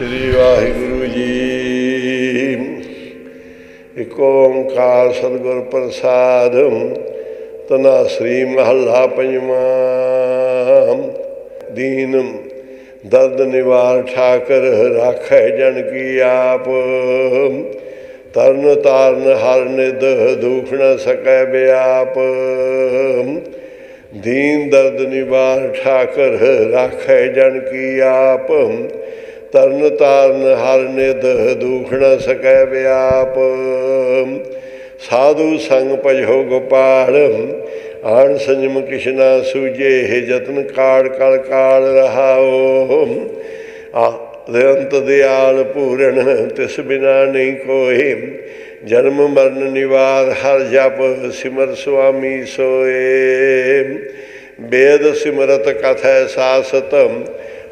ਸ੍ਰੀ ਵਾਹਿਗੁਰੂ ਜੀ। ਇਕ ਓੰਕਾਰ ਸਤਿਗੁਰ ਪ੍ਰਸਾਦ, ਤਨਾ ਸ੍ਰੀ ਮਹੱਲਾ ਪੰਜਵਾਂ। ਦੀਨ ਦਰਦ ਨਿਵਾਰ ਠਾਕਰ ਰਾਖੈ ਜਨ ਕੀ ਆਪ। ਤਰਨ ਤਾਰਨ ਹਰ ਨਿਦ ਦੁਖ ਨ ਸਕੈ ਬਿਆਪ। ਦੀਨ ਦਰਦ ਨਿਵਾਰ ਠਾਕਰ ਰਾਖੈ ਜਨ ਕੀ ਆਪ। ਤਰਨ ਤਾਰਨ ਹਰ ਨਿਦ ਦੁਖ ਨ ਸਕੈ ਵਿਆਪ ਸਾਧੂ ਸੰਗ ਭਜੋ ਗੋਪਾਲ ਆਣ ਸੰਜਮ ਕਿਸ਼ਨਾ ਸੂਜੇ ਹੈ ਜਤਨ ਕਾੜ ਕਲ ਕਾਲ ਰਹਾਓ ਆ ਅੰਤ ਦਿਆਲ ਪੂਰਨ ਤਿਸ ਬਿਨਾ ਨਹੀਂ ਕੋਈ ਜਨਮ ਮਰਨ ਨਿਵਾਰ ਹਰ ਜਪ ਸਿਮਰ ਸੁਆਮੀ ਸੋਏ ਬੇਦ ਸਿਮਰਤ ਕਥੈ ਸਾਸਤਮ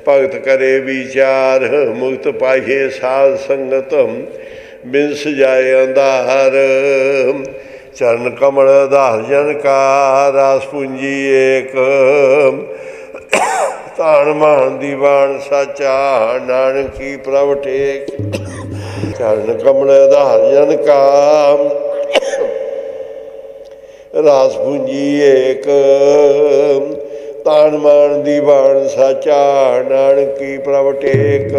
भक्त करे विचार मुक्त पाहिए साध संगतम, बिंस जाए अंधार। चरण कमल दास जन का रास पूंजी एक। तान मान दीवान साचा, नानकी प्रभ टेक चरण कमल दास जन का रास पूंजी एक। ਤਾਣ ਦੀ ਦੀਵਾਨ ਸਾਚਾ ਨਾਨਕੀ ਪ੍ਰਭ ਟੇਕ।